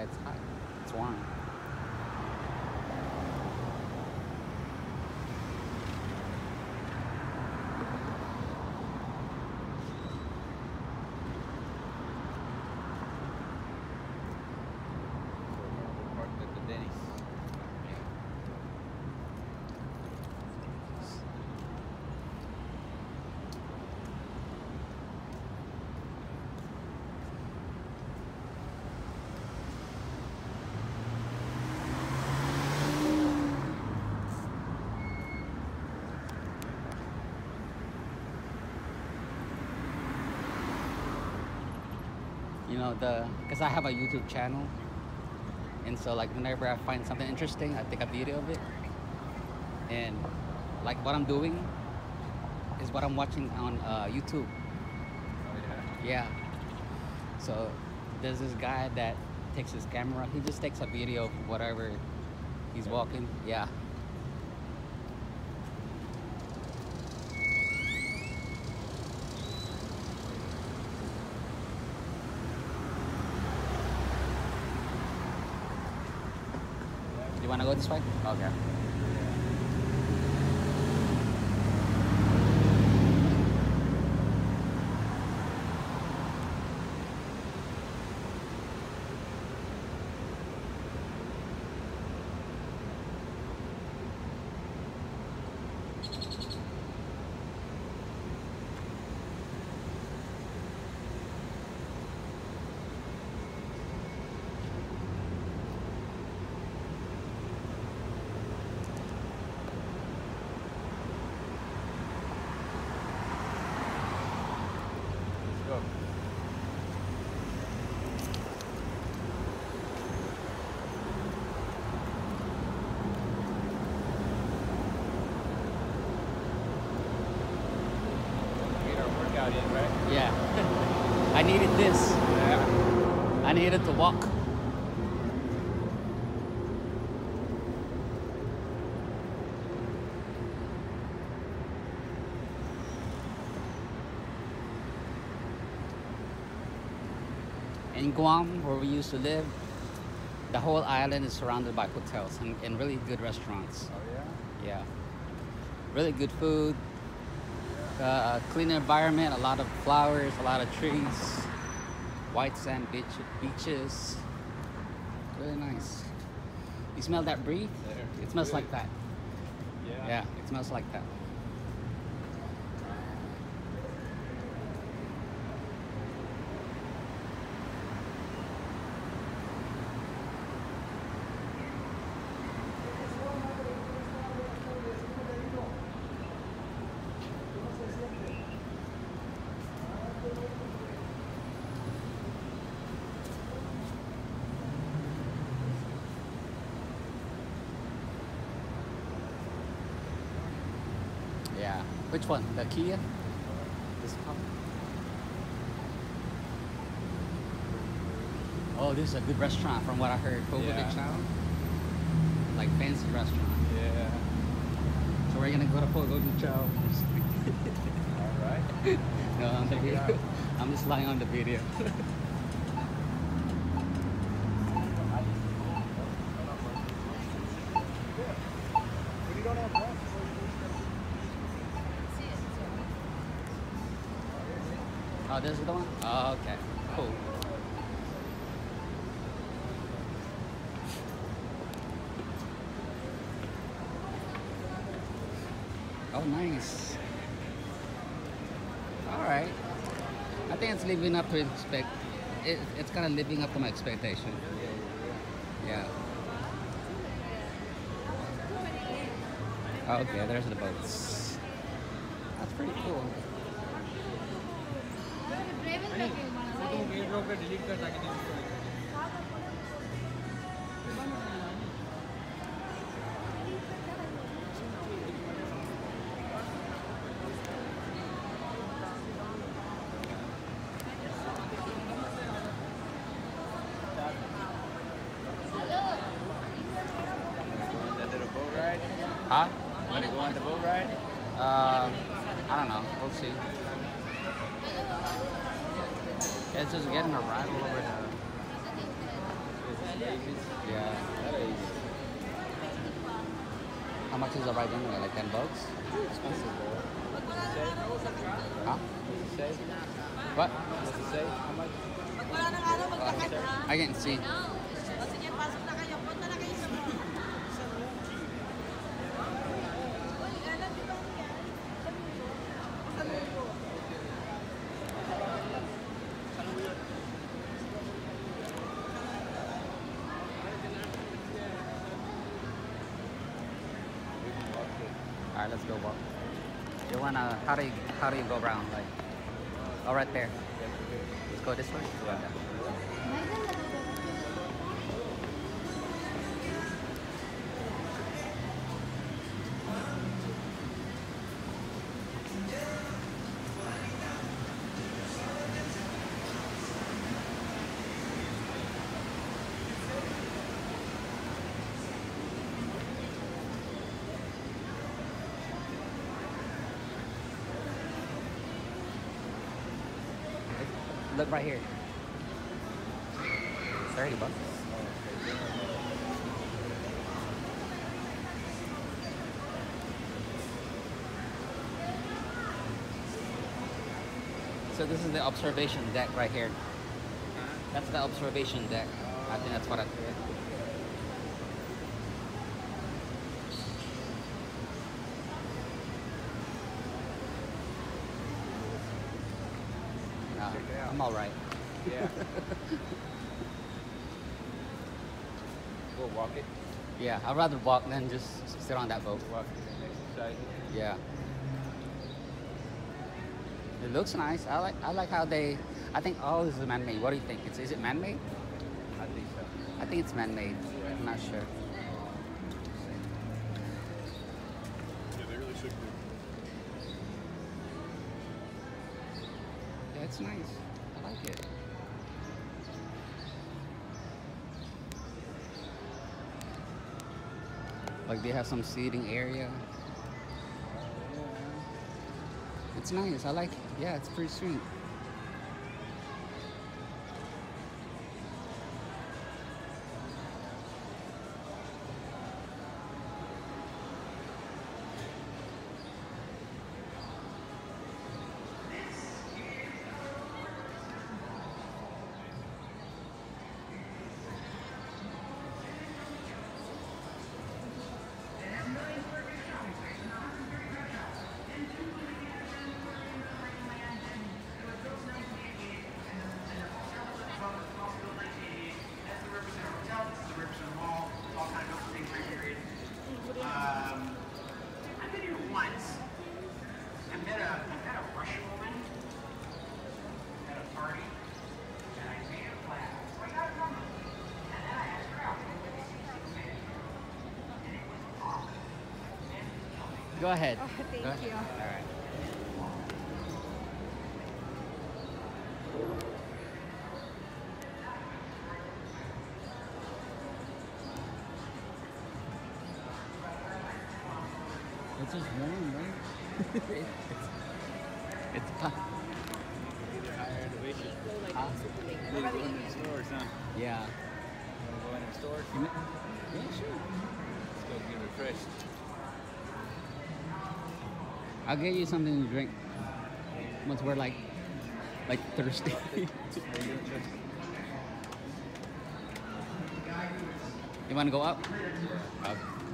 Yeah, it's hot. It's warm. Parked at the Denny's. You know the because I have a YouTube channel, and so like whenever I find something interesting, I take a video of it, and like what I'm doing is what I'm watching on uh, YouTube. Oh, yeah. Yeah. So there's this guy that takes his camera. He just takes a video of whatever he's walking. Yeah. You wanna go this way? Okay. Let's go. Get our workout in, right? Yeah. I needed this. Yeah. I needed to walk. In Guam, where we used to live, the whole island is surrounded by hotels and, and really good restaurants. Oh, yeah? Yeah. Really good food, uh, clean environment, a lot of flowers, a lot of trees, white sand beach, beaches. Really nice. You smell that breeze? It smells Good. like that. Yeah. Yeah, it smells like that. Yeah. Which one? The Kia? This car? Oh, this is a good restaurant from what I heard. Pogo Yeah. Chao. Like fancy restaurant. Yeah. So we're gonna go to Pogo de Chao. All right. no, I'm, Check it video. out. I'm just lying on the video. this is the one? Oh, okay. Cool. Oh, nice. All right. I think it's living up to expect. It, it's kind of living up to my expectation. Yeah. Oh, okay, there's the boats. That's pretty cool. Little boat ride? Huh? Want to go on the boat ride? Um, I don't know. We'll see. Yeah, it's just getting a ride over there. Yeah. A lot of Asians. How much is the ride anyway? Like 10 bucks? Expensive, bro. What's it say? Huh? What's it say? What? What's it say? How much? Pag wala nang ano, maglakad ha. I can't see. Let's go walk. You wanna? How do you how do you go around? Like, oh, right there. Let's go this way. Yeah. Look right here. Thirty bucks. So this is the observation deck right here. That's the observation deck. I think that's what I. I'm all right. Yeah. we'll walk it. Yeah, I'd rather walk than just sit on that boat. Walk it and exercise it. Yeah. It looks nice. I like I like how they I think oh this is man-made. What do you think? It's is it man-made? I think so. I think it's man-made. Yeah. I'm not sure. Yeah, they really should be. Yeah, it's nice. Like it. Like they have some seating area. Oh, it's nice. I like it. Yeah, it's pretty sweet. Um, I've been here once. I met a, I met a Russian woman at a party, and I made her laugh. So I got her number. And then I asked her out. When we see six minutes. And it was awesome. And tell me, Go ahead. Oh, thank Go ahead. you. All right. It's just warm, right? it's, it's hot. Either higher elevation. Huh? Maybe go into the stores, huh? Yeah. Wanna go into the stores? Yeah, sure. Let's go get refreshed. I'll get you something to drink once we're like, like thirsty. You want to go up? Okay.